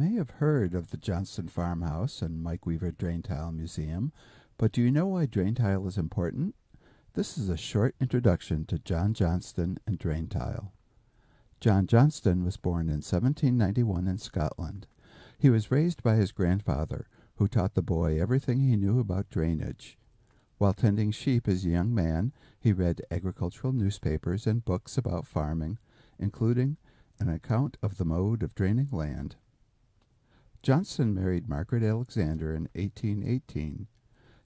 have heard of the Johnston Farmhouse and Mike Weaver Drain Tile Museum, but do you know why drain tile is important? This is a short introduction to John Johnston and drain tile. John Johnston was born in 1791 in Scotland. He was raised by his grandfather, who taught the boy everything he knew about drainage. While tending sheep as a young man, he read agricultural newspapers and books about farming, including an account of the mode of draining land. Johnston married Margaret Alexander in 1818.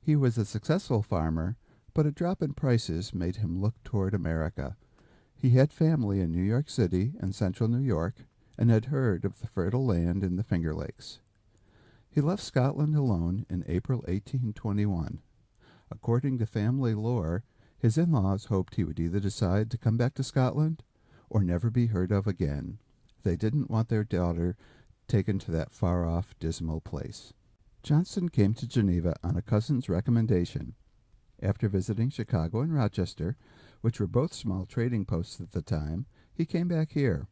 He was a successful farmer, but a drop in prices made him look toward America. He had family in New York City and central New York, and had heard of the fertile land in the Finger Lakes. He left Scotland alone in April 1821. According to family lore, his in-laws hoped he would either decide to come back to Scotland or never be heard of again. They didn't want their daughter taken to that far-off, dismal place. Johnston came to Geneva on a cousin's recommendation. After visiting Chicago and Rochester, which were both small trading posts at the time, he came back here.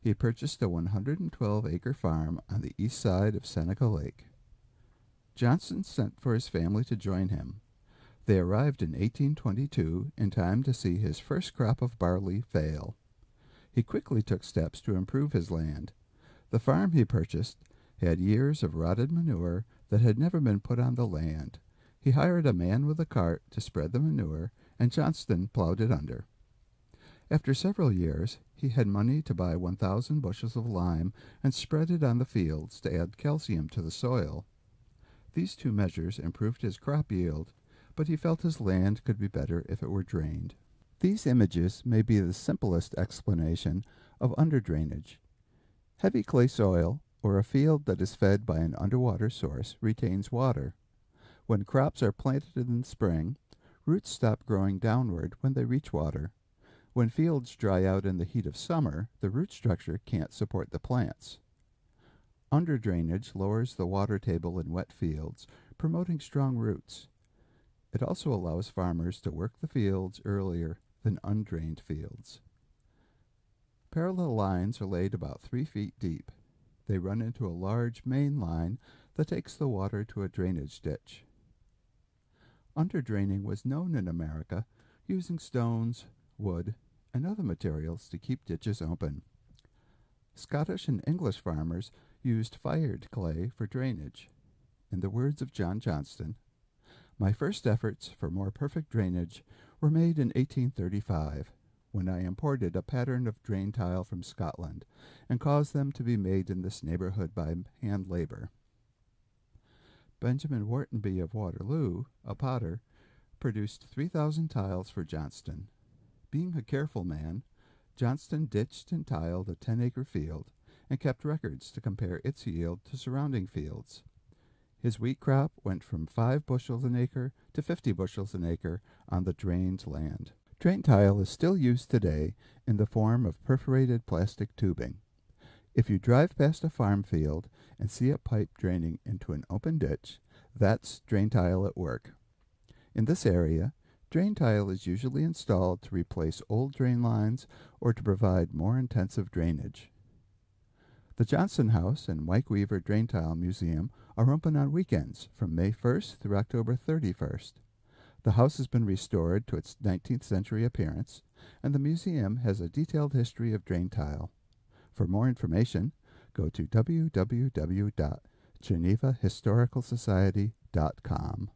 He purchased a 112-acre farm on the east side of Seneca Lake. Johnston sent for his family to join him. They arrived in 1822 in time to see his first crop of barley fail. He quickly took steps to improve his land. The farm he purchased had years of rotted manure that had never been put on the land. He hired a man with a cart to spread the manure, and Johnston plowed it under. After several years, he had money to buy 1,000 bushels of lime and spread it on the fields to add calcium to the soil. These two measures improved his crop yield, but he felt his land could be better if it were drained. These images may be the simplest explanation of underdrainage. Heavy clay soil, or a field that is fed by an underwater source, retains water. When crops are planted in spring, roots stop growing downward when they reach water. When fields dry out in the heat of summer, the root structure can't support the plants. Underdrainage lowers the water table in wet fields, promoting strong roots. It also allows farmers to work the fields earlier than undrained fields. Parallel lines are laid about three feet deep. They run into a large main line that takes the water to a drainage ditch. Underdraining was known in America, using stones, wood, and other materials to keep ditches open. Scottish and English farmers used fired clay for drainage. In the words of John Johnston, my first efforts for more perfect drainage were made in 1835, when I imported a pattern of drain tile from Scotland and caused them to be made in this neighborhood by hand labor. Benjamin Whartonby of Waterloo, a potter, produced 3,000 tiles for Johnston. Being a careful man, Johnston ditched and tiled a 10-acre field and kept records to compare its yield to surrounding fields. His wheat crop went from 5 bushels an acre to 50 bushels an acre on the drained land. Drain tile is still used today in the form of perforated plastic tubing. If you drive past a farm field and see a pipe draining into an open ditch, that's drain tile at work. In this area, drain tile is usually installed to replace old drain lines or to provide more intensive drainage. The Johnston House and Mike Weaver Drain Tile Museum are open on weekends from May 1st through October 31st. The house has been restored to its 19th century appearance, and the museum has a detailed history of drain tile. For more information, go to www.genevahistoricalsociety.com.